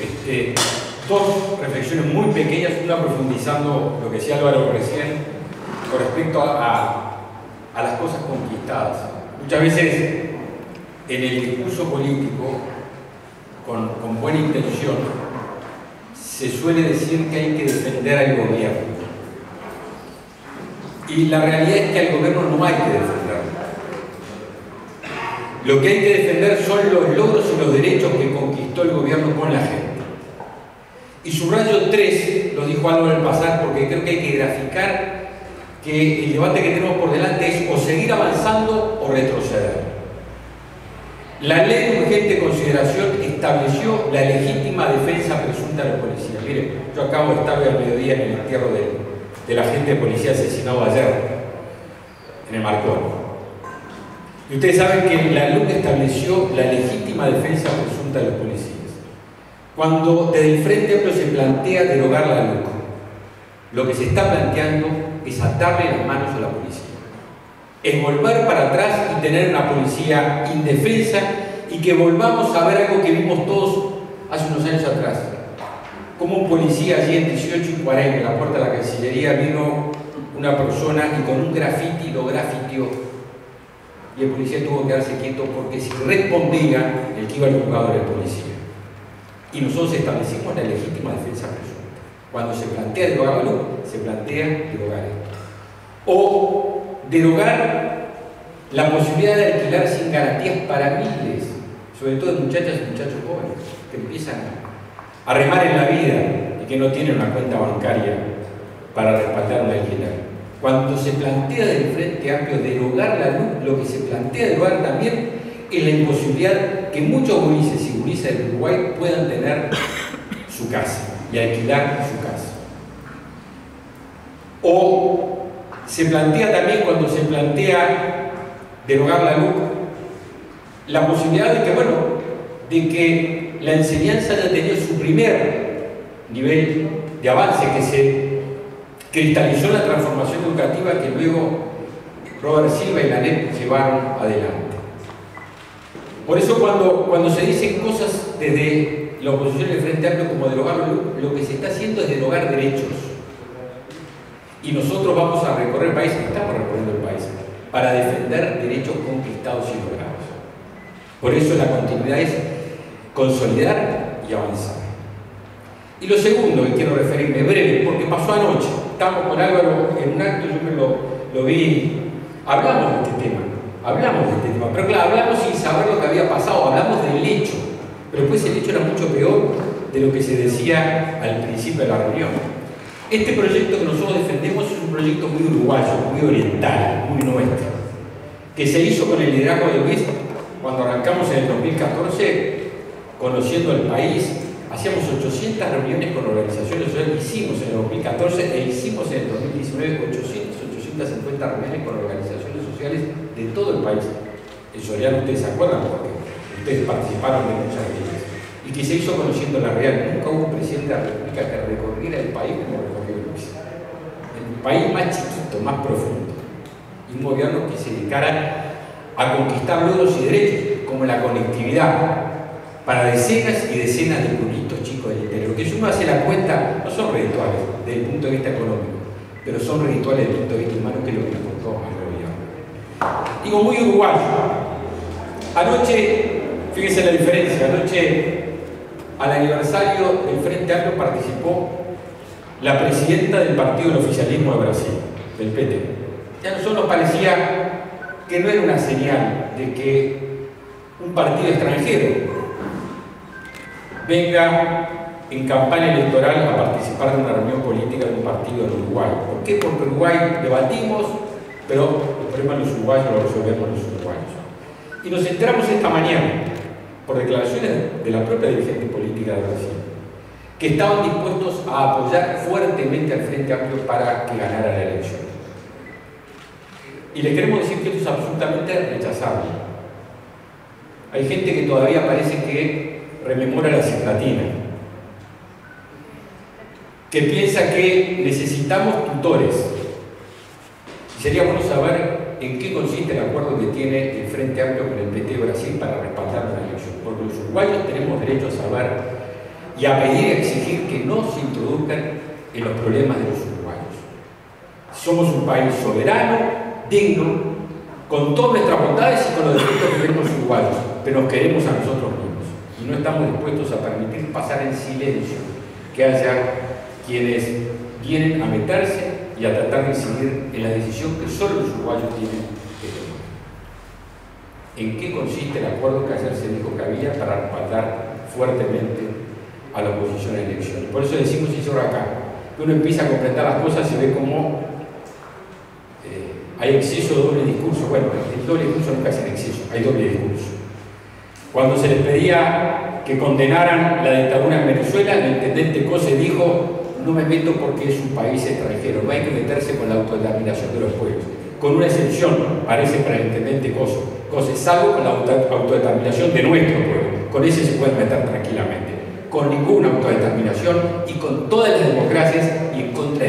este, dos reflexiones muy pequeñas, una profundizando lo que decía Álvaro recién con respecto a, las cosas conquistadas. Muchas veces en el discurso político, con, con buena intención, se suele decir que hay que defender al gobierno. Y la realidad es que al gobierno no hay que defenderlo. Lo que hay que defender son los logros y los derechos que conquistó el gobierno con la gente. Y subrayo tres, lo dijo Álvaro el pasar, porque creo que hay que graficar que el debate que tenemos por delante es o seguir avanzando o retroceder. La ley de urgente consideración estableció la legítima defensa presunta de la policía. Miren, yo acabo de estar al mediodía en el entierro de, del agente de policía asesinado ayer, en el Marcón. Y ustedes saben que la ley estableció la legítima defensa presunta de los policías. Cuando desde el Frente se plantea derogar la ley, lo que se está planteando es atarle las manos a la policía es volver para atrás y tener una policía indefensa y que volvamos a ver algo que vimos todos hace unos años atrás. Como un policía allí en 18 y 40, en la puerta de la Cancillería, vino una persona y con un grafiti lo grafitió. Y el policía tuvo que quedarse quieto porque si respondía, el que iba al juzgado era el policía. Y nosotros establecimos la legítima defensa presunta. Cuando se plantea derogarlo, se plantea derogar esto. O derogar la posibilidad de alquilar sin garantías para miles, sobre todo de muchachas y muchachos jóvenes, que empiezan a remar en la vida y que no tienen una cuenta bancaria para respaldar un alquiler. Cuando se plantea del Frente Amplio derogar la luz, lo que se plantea derogar también es la imposibilidad que muchos gurises y gurisas de Uruguay puedan tener su casa y alquilar su casa. O se plantea también cuando se plantea derogar la luz la posibilidad de que, bueno, de que la enseñanza haya tenido su primer nivel de avance, que se cristalizó la transformación educativa que luego Robert Silva y la NEP llevaron adelante. Por eso cuando, cuando se dicen cosas desde la oposición del Frente Amplio como derogar lo que se está haciendo es derogar derechos y nosotros vamos a recorrer el país, estamos recorriendo el país, para defender derechos conquistados y logrados. Por eso la continuidad es consolidar y avanzar. Y lo segundo que quiero referirme breve, porque pasó anoche, estamos con Álvaro en un acto, yo me lo, lo vi, hablamos de este tema, hablamos de este tema, pero claro, hablamos sin saber lo que había pasado, hablamos del hecho, pero después el hecho era mucho peor de lo que se decía al principio de la reunión. Este proyecto que nosotros defendemos es un proyecto muy uruguayo, muy oriental, muy nuestro, que se hizo con el liderazgo de Luis cuando arrancamos en el 2014, conociendo el país, hacíamos 800 reuniones con organizaciones sociales, hicimos en el 2014 e hicimos en el 2019 800, 850 reuniones con organizaciones de todo el país. En Soriano ustedes se acuerdan porque ustedes participaron de muchas de ellas. Y que se hizo conociendo la realidad. Nunca hubo un presidente de la República que recorriera el país como país más chiquito, más profundo. Y un gobierno que se dedicara a conquistar logros y derechos, como la conectividad, para decenas y decenas de pueblitos chicos del interior, que si uno hace la cuenta, no son redituales desde el punto de vista económico, pero son redituales desde el punto de vista humano, que es lo que importó al gobierno. Digo, muy uruguayo. Anoche, fíjense la diferencia, anoche al aniversario del Frente Amplio participó la presidenta del Partido del Oficialismo de Brasil, del PT. Ya a nosotros nos parecía que no era una señal de que un partido extranjero venga en campaña electoral a participar de una reunión política de un partido en Uruguay. ¿Por qué? Porque Uruguay debatimos, pero los problemas de los uruguayos los resolvemos los uruguayos. Y nos enteramos esta mañana, por declaraciones de la propia dirigente política de Brasil, que estaban dispuestos a apoyar fuertemente al Frente Amplio para que ganara la elección. Y le queremos decir que esto es absolutamente rechazable. Hay gente que todavía parece que rememora la ciplatina, que piensa que necesitamos tutores. Sería bueno saber en qué consiste el acuerdo que tiene el Frente Amplio con el PT Brasil para respaldar la elección. Porque los uruguayos tenemos derecho a saber y a pedir y exigir que no se introduzcan en los problemas de los uruguayos. Somos un país soberano, digno, con todas nuestras bondades y con los defectos que tenemos uruguayos, pero nos queremos a nosotros mismos y no estamos dispuestos a permitir pasar en silencio que haya quienes vienen a meterse y a tratar de incidir en la decisión que solo los uruguayos tienen que tomar. ¿En qué consiste el acuerdo que ayer se dijo que había para respaldar fuertemente a la oposición a elecciones? Por eso decimos eso acá, que uno empieza a comprender las cosas y ve cómo hay exceso doble discurso. Bueno, el doble discurso nunca es en exceso, hay doble discurso. Cuando se les pedía que condenaran la dictadura en Venezuela, el intendente Cose dijo, no me meto porque es un país extranjero, no hay que meterse con la autodeterminación de los pueblos. Con una excepción, parece para el intendente Cose, salvo con la autodeterminación de nuestro pueblo. Con ese se puede meter tranquilamente. Con ninguna autodeterminación y con todas las democracias y en contra